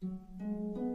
Música